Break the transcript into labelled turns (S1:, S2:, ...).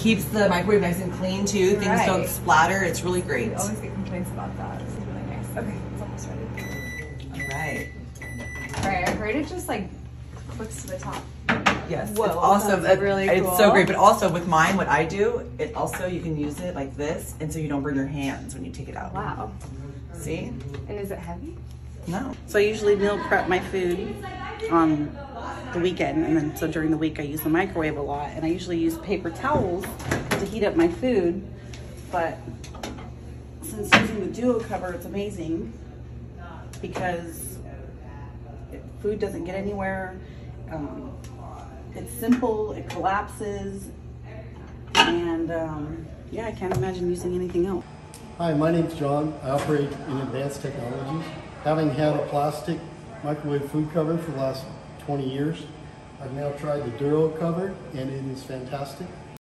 S1: Keeps the microwave nice and clean too. Things
S2: Right.
S1: don't splatter. It's really great.
S2: We always get complaints about that. This is really nice. Okay, it's almost ready.
S1: All right.
S2: All right, I heard it just like clicks to the top.
S1: Yes.
S2: Whoa,
S1: it's awesome.
S2: that's
S1: It-
S2: really
S1: It's so great. But also with mine, what I do, it also you can use it like this, and so you don't burn your hands when you take it out.
S2: Wow.
S1: See?
S2: And is it heavy?
S1: No.
S3: So I usually meal prep my food on the weekend, and then so during the week I use the microwave a lot, and I usually use paper towels to heat up my food. But since using the duo cover, it's amazing because it, food doesn't get anywhere. Um, it's simple, it collapses, and um, yeah, I can't imagine using anything else.
S4: Hi, my name's John. I operate in Advanced Technologies. Having had a plastic microwave food cover for the last 20 years, I've now tried the Duo cover and it is fantastic.